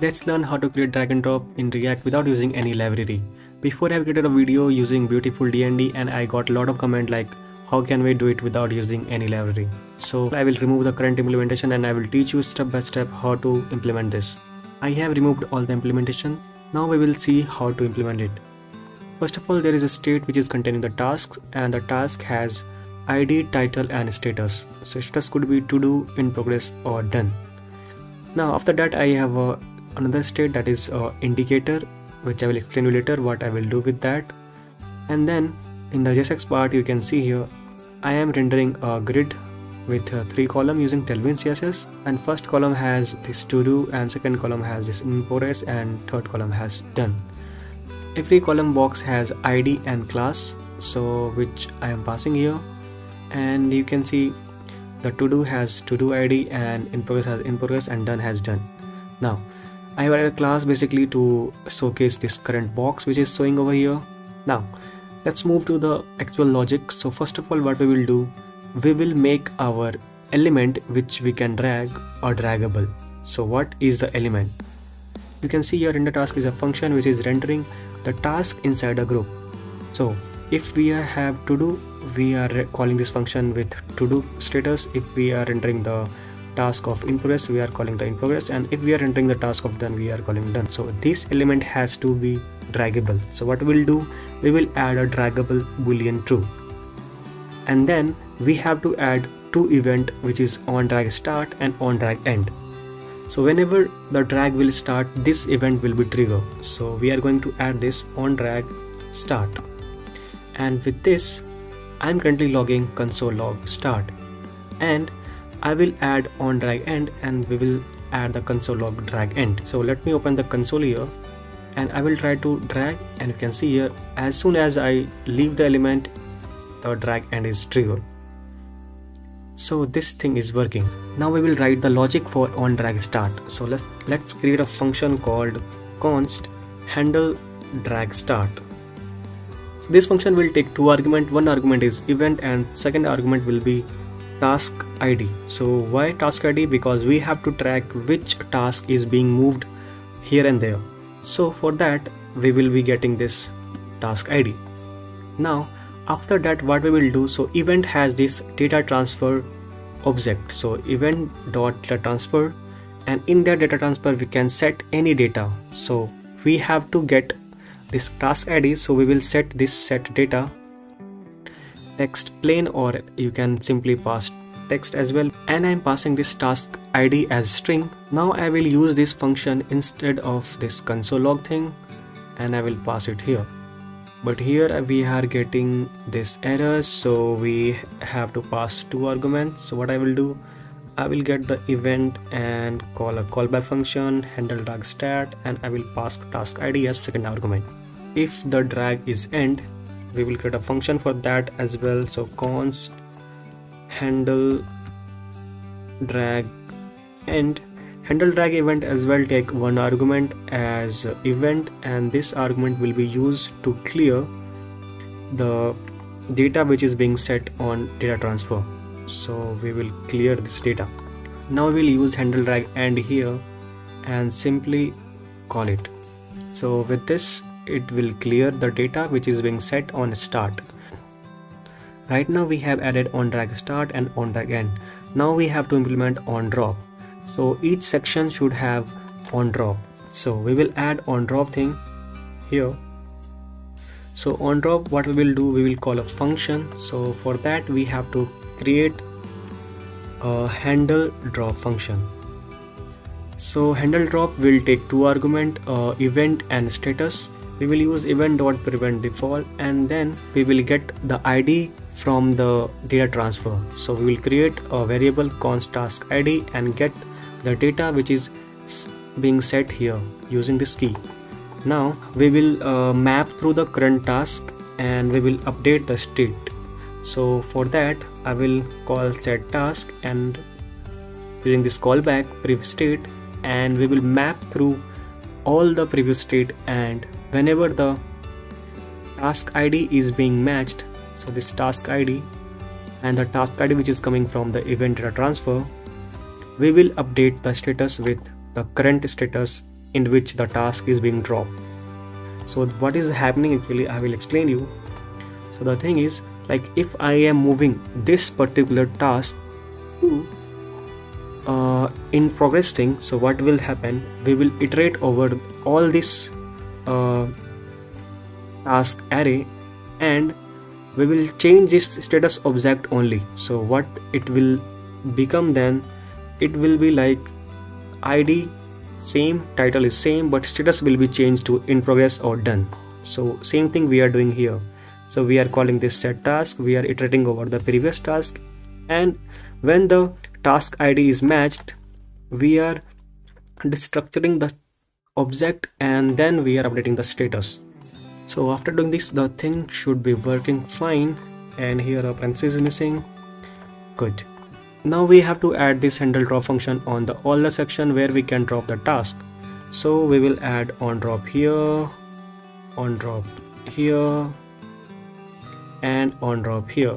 Let's learn how to create drag and drop in React without using any library. Before I created a video using beautiful DND and I got a lot of comment like how can we do it without using any library. So I will remove the current implementation and I will teach you step by step how to implement this. I have removed all the implementation. Now we will see how to implement it. First of all there is a state which is containing the tasks and the task has ID, title and status. So status could be to do, in progress or done. Now after that I have a another state that is uh, indicator which I will explain you later what I will do with that. And then in the JSX part you can see here I am rendering a grid with uh, three column using Tailwind CSS and first column has this to do and second column has this in progress and third column has done. Every column box has ID and class so which I am passing here. And you can see the to do has to do ID and in progress has in progress and done has done. Now I have added a class basically to showcase this current box which is showing over here. Now let's move to the actual logic. So first of all what we will do, we will make our element which we can drag or draggable. So what is the element? You can see here render task is a function which is rendering the task inside a group. So if we have to do, we are calling this function with to do status. If we are rendering the task of in progress we are calling the in progress and if we are entering the task of done we are calling done. So this element has to be draggable. So what we'll do we will add a draggable boolean true. And then we have to add two event which is on drag start and on drag end. So whenever the drag will start this event will be trigger so we are going to add this on drag start. And with this i'm currently logging console log start. And I will add on drag end and we will add the console log drag end. So let me open the console here and I will try to drag and you can see here as soon as I leave the element the drag end is triggered. So this thing is working. Now we will write the logic for on drag start. So let's let's create a function called const handle drag start. So this function will take two argument. One argument is event and second argument will be task id so why task id because we have to track which task is being moved here and there. So for that we will be getting this task id now after that what we will do? So event has this data transfer object. So event dot data transfer and in that data transfer we can set any data. So we have to get this task id so we will set this set data text plain or you can simply pass text as well and I'm passing this task ID as string. Now I will use this function instead of this console log thing and I will pass it here. But here we are getting this error so we have to pass two arguments. So what I will do I will get the event and call a callback function handle drag start and I will pass task ID as second argument. If the drag is end we will create a function for that as well. So const handle drag end handle drag event as well. Take one argument as event and this argument will be used to clear the data which is being set on data transfer. So we will clear this data. Now we'll use handle drag end here and simply call it. So with this it will clear the data which is being set on start. Right now we have added on drag start and on drag end. Now we have to implement on drop. So each section should have on drop. So we will add on drop thing here. So on drop what we will do we will call a function. So for that we have to create a handle drop function. So handle drop will take two argument uh, event and status we will use event dot default and then we will get the id from the data transfer. So we will create a variable const task id and get the data which is being set here using this key. Now we will uh, map through the current task and we will update the state. So for that i will call set task and using this callback previous state and we will map through all the previous state and whenever the task id is being matched so this task id and the task id which is coming from the event data transfer we will update the status with the current status in which the task is being dropped. So what is happening actually i will explain you. So the thing is like if i am moving this particular task to uh, in progress thing so what will happen? We will iterate over all this task array and we will change this status object only. So what it will become then? It will be like id same title is same but status will be changed to in progress or done. So same thing we are doing here. So we are calling this set task we are iterating over the previous task and when the task id is matched we are destructuring the object and then we are updating the status. So after doing this the thing should be working fine. And here a parenthesis is missing. Good. Now we have to add this handle drop function on the all the section where we can drop the task. So we will add on drop here on drop here and on drop here.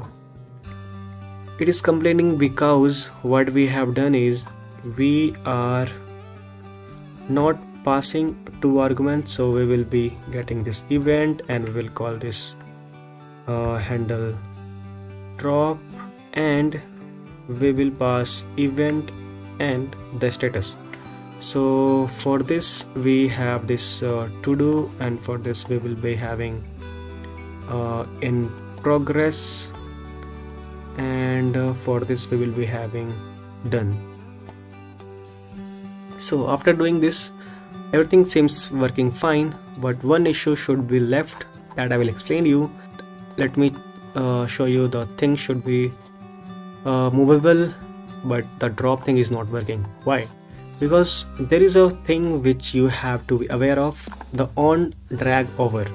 It is complaining because what we have done is we are not passing two arguments so we will be getting this event and we will call this uh, handle drop and we will pass event and the status. So for this we have this uh, to do and for this we will be having uh, in progress and uh, for this we will be having done. So after doing this everything seems working fine but one issue should be left that I will explain you. Let me uh, show you the thing should be uh, movable but the drop thing is not working. Why? Because there is a thing which you have to be aware of the on drag over.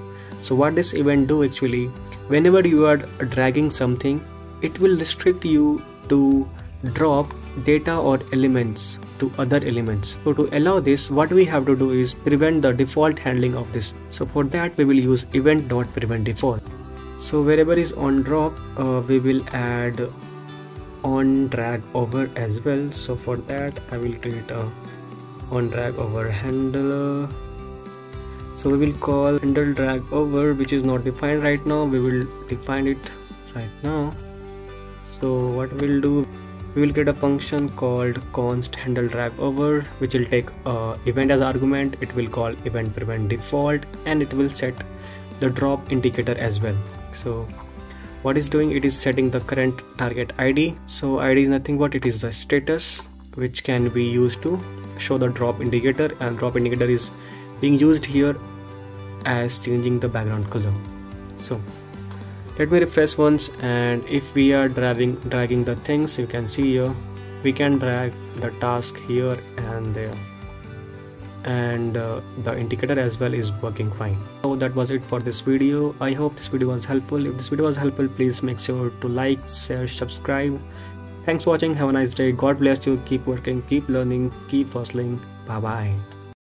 So what this event do actually whenever you are dragging something it will restrict you to drop data or elements to other elements. So to allow this what we have to do is prevent the default handling of this. So for that we will use event dot prevent default. So wherever is on drop uh, we will add on drag over as well. So for that I will create a on drag over handler. So we will call handle drag over which is not defined right now. We will define it right now. So what we'll do we will get a function called const handle drag over which will take a event as argument. It will call event prevent default and it will set the drop indicator as well. So what is doing? It is setting the current target id so id is nothing but it is the status which can be used to show the drop indicator and drop indicator is being used here as changing the background color. So let me refresh once and if we are dragging dragging the things you can see here we can drag the task here and there. And uh, the indicator as well is working fine. So that was it for this video. I hope this video was helpful. If this video was helpful please make sure to like share subscribe. Thanks for watching. Have a nice day. God bless you. Keep working keep learning keep hustling. Bye bye